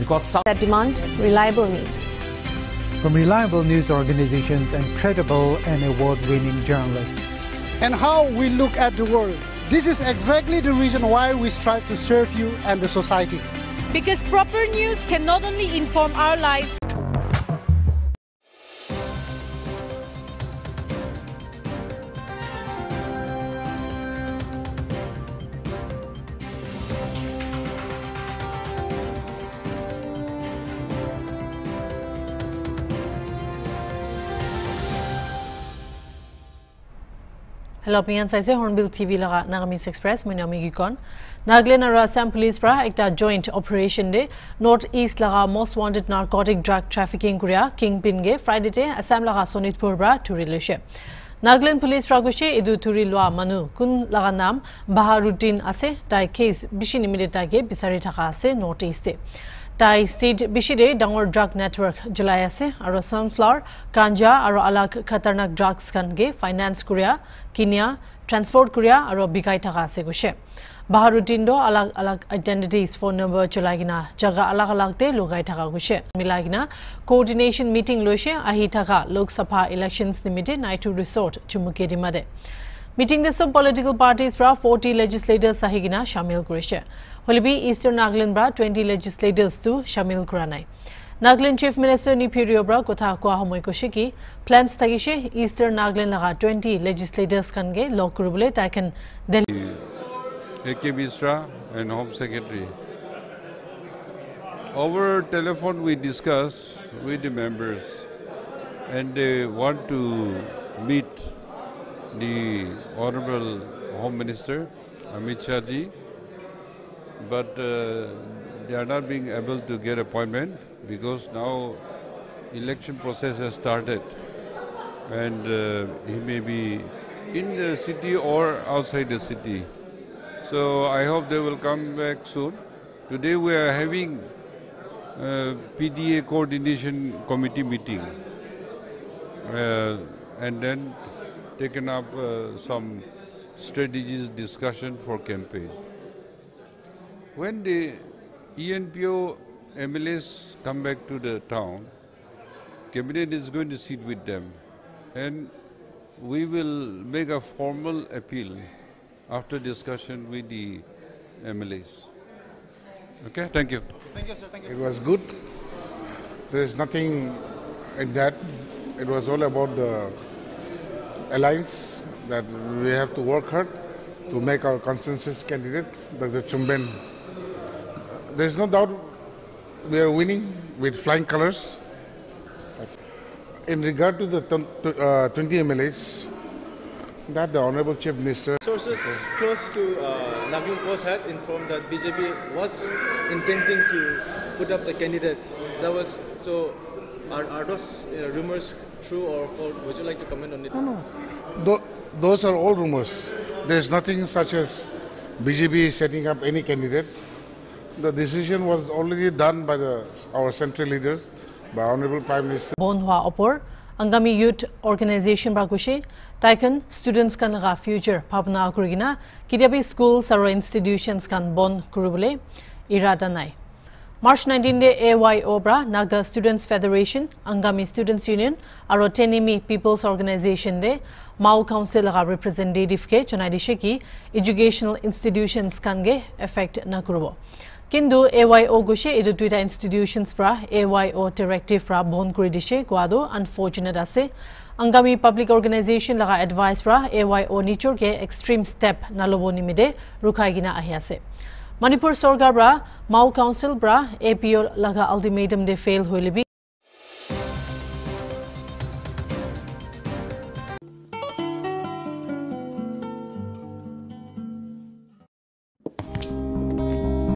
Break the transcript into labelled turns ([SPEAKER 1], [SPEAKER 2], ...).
[SPEAKER 1] because some
[SPEAKER 2] that demand reliable news.
[SPEAKER 3] from reliable news organizations and credible and award-winning journalists.
[SPEAKER 4] and how we look at the world. This is exactly the reason why we strive to serve you and the society.
[SPEAKER 5] Because proper news can not only inform our lives,
[SPEAKER 6] Pian sai se Hornbill TV laga Nagamis Express moi nami gikon. Nagaland aro Assam Police pra ekta joint operation de North East laga most wanted narcotic drug trafficking kuria kingpin ge Friday te Assam laga Sonitpur pra thuri lose. Nagaland Police pra gushe edu thuri lwa manu kun laga nam Baharuddin ase tai case bishi nimide ta ge bisari thaka ase তাই state বিচিৰে ডাঙৰ drug network জ্বলাই আছে। আৰু sunflower কাঞ্জা আৰু আলাগ খতৰনাক drugs খানগে finance কৰিয়া কিনিয়া transport কৰিয়া আৰু বিকাই থকা আছে গৈছে বাহাৰুদ্দিন দ আলাগ আলাগ আইডেণ্টিটিজ ফোন নম্বৰ চলাই কিনা জাগা আলাগ আলাগতে লগাই থকা গৈছে মিলাই কিনা কোঅৰ্ডিনেশ্যন মিটিং লৈছে আহি থকা লোকসভা ইলেকশ্যনছ নিমিত্তে নাইটু ৰিচৰ্ট চুমুকি দিমাদে। মিটিং দে সব পলিটিকেল পাৰ্টিজ পৰা ফৰ্টি লেজিছলেটাৰ্ছ আহি কিনা চামিল কৰিছে হলিবি ইষ্টাৰ্ণ নাগালেণ্ড পৰা টুৱেণ্টি লেজিছলেটাৰ্ছটো চামিল কৰা নাই নাগালেণ্ড চিফ মিনিষ্টাৰ পৰা কথা কোৱা সময় কৈছে কি প্লেনছ থাকিছে ইষ্টাৰ্ণ নাগালেণ্ড লগা টুৱেণ্টি লেজিছলেটাৰ্ছ খানগে লগ কৰিবলৈ তাইখন Delhi
[SPEAKER 7] A.K. Misra and Home Secretary. Over telephone, we discuss with the members, and they want to meet the Honorable Home Minister Amit Shah ji, but uh, they are not being able to get appointment because now election process has started, and uh, he may be in the city or outside the city. So I hope they will come back soon. Today we are having uh, PDA coordination committee meeting uh, and then taken up uh, some strategies discussion for campaign. When the ENPO MLAs come back to the town, cabinet is going to sit with them and we will make a formal appeal after discussion with the MLAs. Okay, Thank you. Thank you sir. thank you.
[SPEAKER 8] It was good. There is nothing in that. It was all about the alliance that we have to work hard to make our consensus candidate, Dr. Chumben. There is no doubt we are winning with flying colors. In regard to the uh, 20 MLAs, that the Honorable Chief Minister
[SPEAKER 9] Sources close to uh, Nagaland Post had informed that BJP was intending to put up the candidate. That was so. Are, are those uh, rumors true or false? Would you like to comment on it?
[SPEAKER 8] No, no. Tho- those are all rumors. There is nothing such as BJP setting up any candidate. The decision was already done by the, our central leaders, by Honorable Prime Minister.
[SPEAKER 6] বন হোৱা অপৰ Angami youth organisation পৰা কৈছে তাইখন students খান লগা future ভাৱনা কৰি কিনা কেতিয়াবা schools আৰু ইনষ্টিটিউশ্যনছ খান বন্ধ কৰিবলৈ ইৰাদা নাই March nineteen day A Y O' পৰা Naga students federation Angami students union আৰু টেনিমি পিপলছ অৰ্গেনাইজেশ্যন দে মাও কাউন্সিল লগা ৰিপ্ৰেজেণ্টেটিভকে জনাই দিছে কি এডুকেশ্যনেল ইনষ্টিটিউশ্যনছ খানগে এফেক্ট নকৰিব কিন্তু এ ৱাই অ' গৈছে এইটো দুইটা ইনষ্টিটিউশ্যনছ পৰা এ ৱাই অ' ডিৰেক্টিভ পৰা বন্ধ কৰি দিছে কোৱাটো আনফৰ্চুনেট আছে আংগামী পাব্লিক অৰ্গেনাইজেশ্যন লগা এডভাইচ পৰা এ ৱাই অ' নিজৰকে এক্সট্ৰিম ষ্টেপ নল'ব নিমিত্তে ৰুখাই কিনা আহি আছে মণিপুৰ চৰকাৰ পৰা মাও কাউন্সিল পৰা এ পি অ' লগা আল্টিমেটাম দে ফেইল হৈ